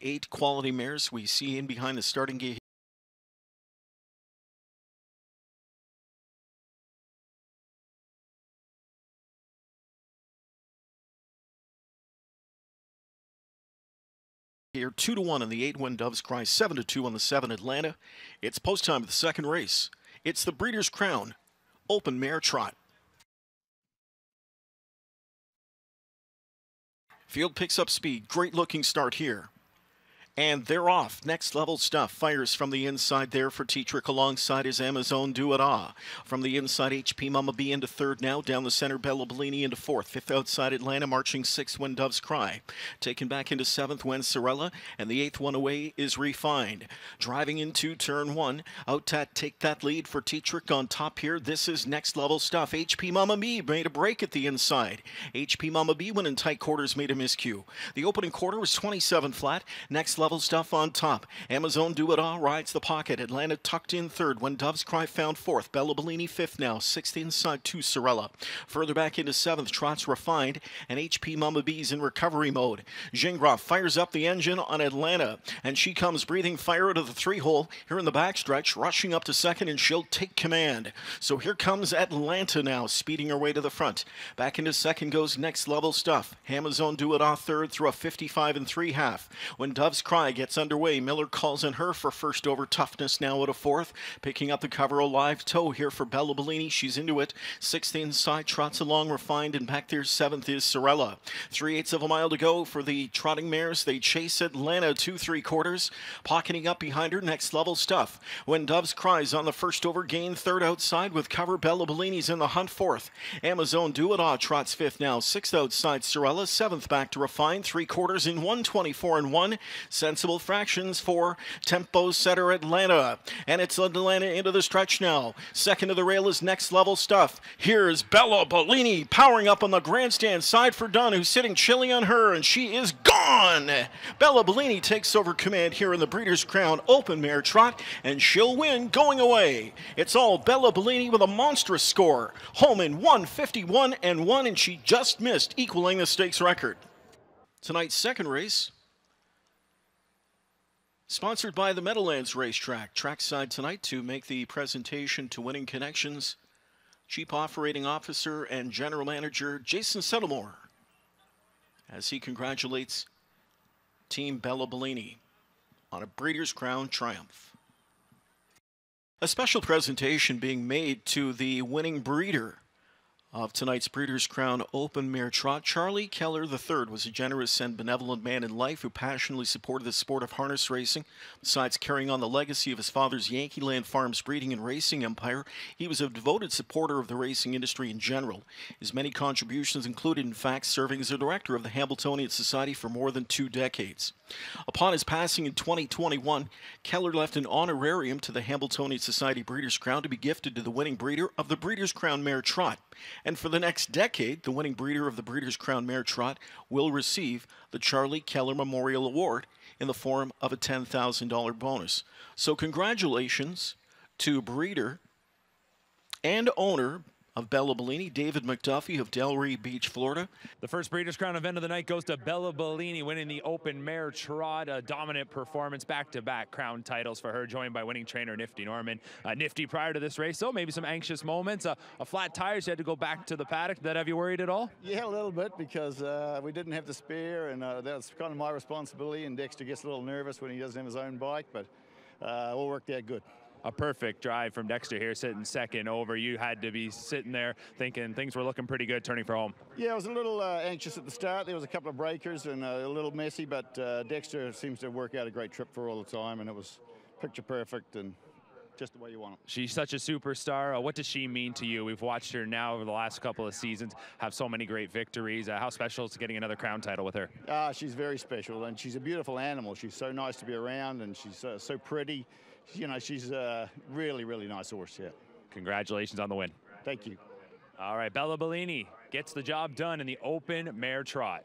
eight quality mares we see in behind the starting gate. Here, two to one on the eight when Doves Cry, seven to two on the seven Atlanta. It's post time of the second race. It's the Breeders' Crown Open Mare Trot. Field picks up speed. Great looking start here. And they're off. Next level stuff. Fires from the inside there for Tetrick alongside his Amazon Do It Ah. From the inside, HP Mama B into third now. Down the center, Bella Bellini into fourth. Fifth outside, Atlanta marching sixth when Doves Cry. Taken back into seventh when Sorella. And the eighth one away is Refined. Driving into turn one. Out to take that lead for Tetrick on top here. This is next level stuff. HP Mama B made a break at the inside. HP Mama B went in tight quarters, made a miscue. The opening quarter was 27 flat. Next level stuff on top. Amazon Do It All rides the pocket. Atlanta tucked in third when Doves Cry found fourth. Bella Bellini fifth now. Sixth inside to Sorella. Further back into seventh, Trots Refined and HP Mama B's in recovery mode. Gingras fires up the engine on Atlanta and she comes breathing fire out of the three hole here in the backstretch, rushing up to second and she'll take command. So here comes Atlanta now, speeding her way to the front. Back into second goes next level stuff. Amazon Do It All third through a 55 and three half. When Doves Cry gets underway. Miller calls in her for first over toughness now at a fourth. Picking up the cover a live toe here for Bella Bellini. She's into it. Sixth inside, trots along refined, and back there seventh is Sorella. Three eighths of a mile to go for the trotting mares. They chase Atlanta two three quarters. Pocketing up behind her, next level stuff. When Doves cries on the first over gain, third outside with cover. Bella Bellini's in the hunt fourth. Amazon Do It All trots fifth now. Sixth outside Sorella. Seventh back to refine. Three quarters in 124 and one. Sensible fractions for tempo setter Atlanta. And it's Atlanta into the stretch now. Second to the rail is next level stuff. Here's Bella Bellini powering up on the grandstand side for Dunn, who's sitting chilly on her, and she is gone. Bella Bellini takes over command here in the Breeders' Crown Open Mare Trot, and she'll win going away. It's all Bella Bellini with a monstrous score. Home in 151 and 1, and she just missed equaling the stakes record. Tonight's second race Sponsored by the Meadowlands Racetrack. Trackside tonight to make the presentation to Winning Connections. Chief Operating Officer and General Manager Jason Settlemoir as he congratulates Team Bella Bellini on a Breeders' Crown triumph. A special presentation being made to the winning breeder of tonight's Breeders' Crown Open Mare Trot. Charlie Keller III was a generous and benevolent man in life who passionately supported the sport of harness racing. Besides carrying on the legacy of his father's Yankee Land Farms breeding and racing empire, he was a devoted supporter of the racing industry in general. His many contributions included, in fact, serving as a director of the Hambletonian Society for more than two decades. Upon his passing in 2021, Keller left an honorarium to the Hambletonian Society Breeders' Crown to be gifted to the winning breeder of the Breeders' Crown Mare Trot. And for the next decade, the winning breeder of the Breeders' Crown Mare Trot will receive the Charlie Keller Memorial Award in the form of a $10,000 bonus. So congratulations to breeder and owner of Bella Bellini, David McDuffee of Delray Beach, Florida. The first Breeders' Crown event of the night goes to Bella Bellini, winning the Open Mare Trot. A dominant performance, back-to-back crown titles for her, joined by winning trainer Nifty Norman. Uh, Nifty prior to this race, so maybe some anxious moments. Uh, a flat tire, she had to go back to the paddock. Did that have you worried at all? Yeah, a little bit because uh, we didn't have the spare, and uh, that's kind of my responsibility. And Dexter gets a little nervous when he doesn't have his own bike, but uh, all worked out good a perfect drive from Dexter here, sitting second over. You had to be sitting there thinking things were looking pretty good, turning for home. Yeah, I was a little uh, anxious at the start. There was a couple of breakers and uh, a little messy, but uh, Dexter seems to work out a great trip for all the time, and it was picture perfect and just the way you want it. She's such a superstar. Uh, what does she mean to you? We've watched her now over the last couple of seasons have so many great victories. Uh, how special is getting another crown title with her? Uh, she's very special, and she's a beautiful animal. She's so nice to be around, and she's uh, so pretty you know, she's a really, really nice horse, yeah. Congratulations on the win. Thank you. All right, Bella Bellini gets the job done in the open mare trot.